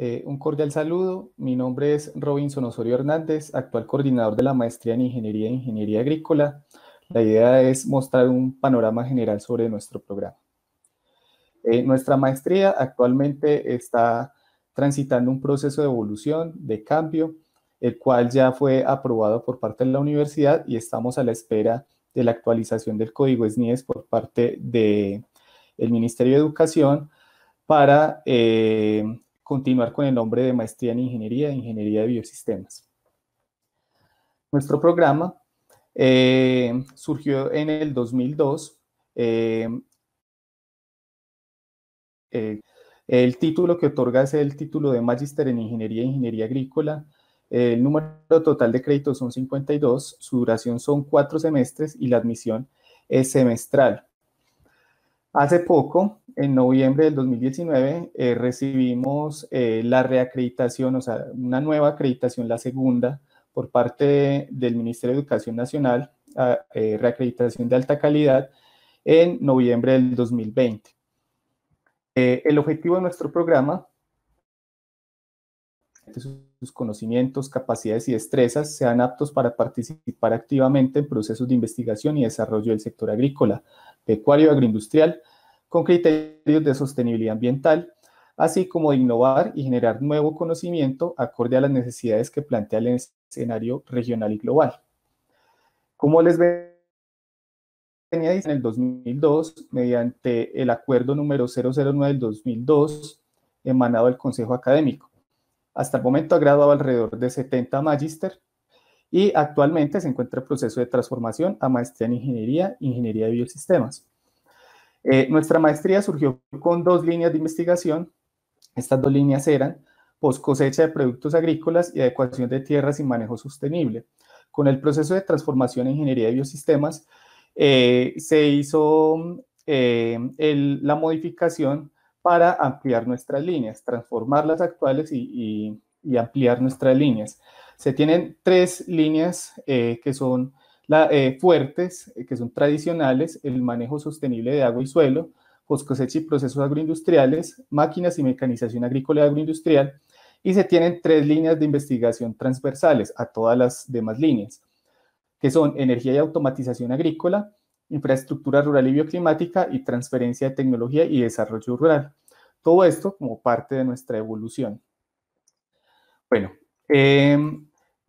Eh, un cordial saludo. Mi nombre es Robinson Osorio Hernández, actual coordinador de la maestría en Ingeniería e Ingeniería Agrícola. La idea es mostrar un panorama general sobre nuestro programa. Eh, nuestra maestría actualmente está transitando un proceso de evolución, de cambio, el cual ya fue aprobado por parte de la universidad y estamos a la espera de la actualización del código SNIES por parte del Ministerio de Educación para eh, continuar con el nombre de Maestría en Ingeniería e Ingeniería de Biosistemas. Nuestro programa eh, surgió en el 2002. Eh, el título que otorga es el título de Magister en Ingeniería e Ingeniería Agrícola. El número total de créditos son 52, su duración son cuatro semestres y la admisión es semestral. Hace poco, en noviembre del 2019, eh, recibimos eh, la reacreditación, o sea, una nueva acreditación, la segunda, por parte del Ministerio de Educación Nacional, eh, reacreditación de alta calidad, en noviembre del 2020. el objetivo de nuestro programa sus conocimientos, capacidades y destrezas sean aptos para participar activamente en procesos de investigación y desarrollo del sector agrícola, pecuario agroindustrial con criterios de sostenibilidad ambiental, así como de innovar y generar nuevo conocimiento acorde a las necesidades que plantea el escenario regional y global. Como les venía en el 2002, mediante el acuerdo número 009 del 2002, emanado del Consejo Académico. Hasta el momento ha graduado alrededor de 70 magíster y actualmente se encuentra en proceso de transformación a maestría en Ingeniería, Ingeniería de Biosistemas. Eh, nuestra maestría surgió con dos líneas de investigación. Estas dos líneas eran post cosecha de productos agrícolas y adecuación de tierras y manejo sostenible. Con el proceso de transformación en ingeniería de biosistemas, eh, se hizo eh, la modificación para ampliar nuestras líneas, transformar las actuales y, ampliar nuestras líneas. Se tienen tres líneas que son eh, fuertes, eh, que son tradicionales, el manejo sostenible de agua y suelo, post cosecha y procesos agroindustriales, máquinas y mecanización agrícola y agroindustrial, y se tienen tres líneas de investigación transversales a todas las demás líneas, que son energía y automatización agrícola, infraestructura rural y bioclimática y transferencia de tecnología y desarrollo rural. Todo esto como parte de nuestra evolución. Bueno, eh,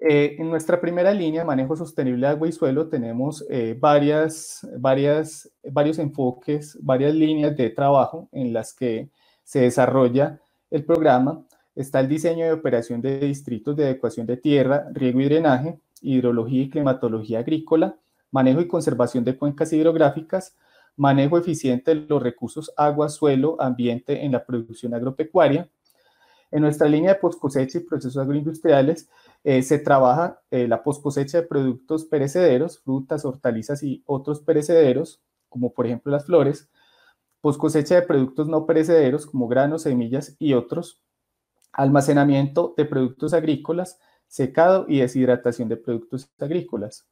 eh, en nuestra primera línea, manejo sostenible de agua y suelo, tenemos eh, varias, varias, varios enfoques, varias líneas de trabajo en las que se desarrolla el programa. Está el diseño y operación de distritos de adecuación de tierra, riego y drenaje, hidrología y climatología agrícola, manejo y conservación de cuencas hidrográficas, manejo eficiente de los recursos agua, suelo, ambiente en la producción agropecuaria. En nuestra línea de post cosecha y procesos agroindustriales eh, se trabaja eh, la post cosecha de productos perecederos, frutas, hortalizas y otros perecederos, como por ejemplo las flores, post cosecha de productos no perecederos, como granos, semillas y otros, almacenamiento de productos agrícolas, secado y deshidratación de productos agrícolas.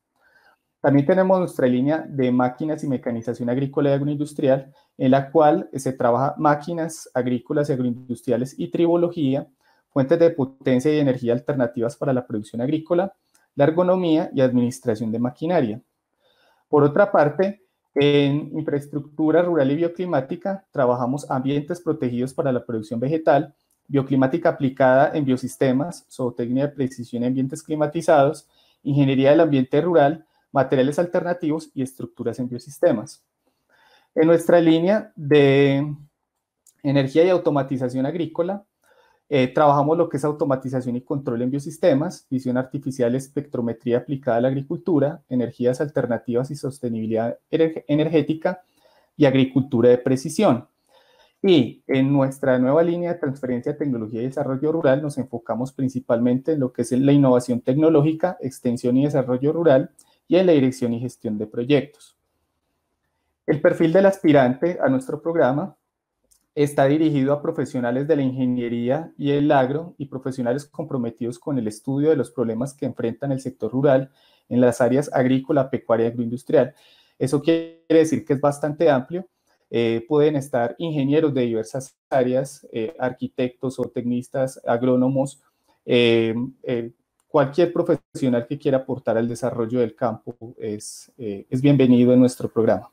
También tenemos nuestra línea de máquinas y mecanización agrícola y agroindustrial, en la cual se trabaja máquinas agrícolas y agroindustriales y tribología, fuentes de potencia y energía alternativas para la producción agrícola, la ergonomía y administración de maquinaria. Por otra parte, en infraestructura rural y bioclimática trabajamos ambientes protegidos para la producción vegetal, bioclimática aplicada en biosistemas, zootecnia de precisión en ambientes climatizados, ingeniería del ambiente rural, materiales alternativos y estructuras en biosistemas. En nuestra línea de energía y automatización agrícola, eh, trabajamos lo que es automatización y control en biosistemas, visión artificial, espectrometría aplicada a la agricultura, energías alternativas y sostenibilidad energética y agricultura de precisión. Y en nuestra nueva línea de transferencia tecnología y desarrollo rural nos enfocamos principalmente en lo que es la innovación tecnológica, extensión y desarrollo rural y en la dirección y gestión de proyectos. El perfil del aspirante a nuestro programa está dirigido a profesionales de la ingeniería y el agro y profesionales comprometidos con el estudio de los problemas que enfrentan el sector rural en las áreas agrícola, pecuaria y agroindustrial. Eso quiere decir que es bastante amplio pueden estar ingenieros de diversas áreas, arquitectos o tecnistas, agrónomos, cualquier profesional que quiera aportar al desarrollo del campo es, es bienvenido en nuestro programa.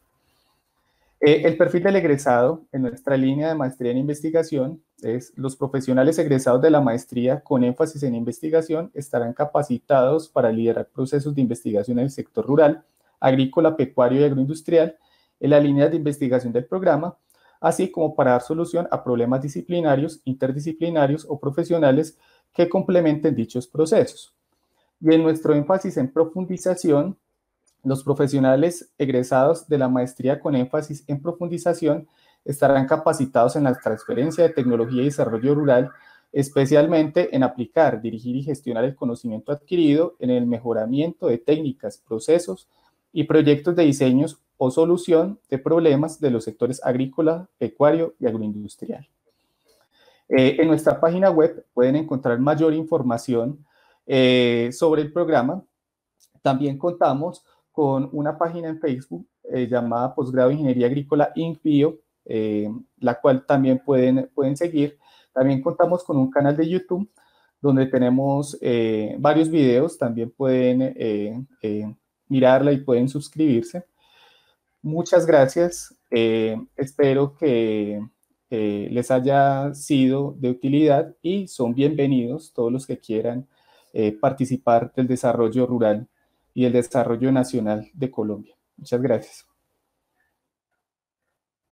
el perfil del egresado en nuestra línea de maestría en investigación es los profesionales egresados de la maestría con énfasis en investigación estarán capacitados para liderar procesos de investigación en el sector rural, agrícola, pecuario y agroindustrial en la línea de investigación del programa, así como para dar solución a problemas disciplinarios, interdisciplinarios o profesionales que complementen dichos procesos. Y en nuestro énfasis en profundización, los profesionales egresados de la maestría con énfasis en profundización estarán capacitados en la transferencia de tecnología y desarrollo rural, especialmente en aplicar, dirigir y gestionar el conocimiento adquirido en el mejoramiento de técnicas, procesos y proyectos de diseños o solución de problemas de los sectores agrícola, pecuario y agroindustrial. Eh, en nuestra página web pueden encontrar mayor información eh, sobre el programa. También contamos con una página en Facebook eh, llamada Posgrado de Ingeniería Agrícola INCBio, la cual también pueden, pueden seguir. También contamos con un canal de YouTube donde tenemos varios videos, también pueden mirarla y pueden suscribirse. Muchas gracias. espero que les haya sido de utilidad y son bienvenidos todos los que quieran eh, participar del desarrollo rural y el desarrollo nacional de Colombia. Muchas gracias.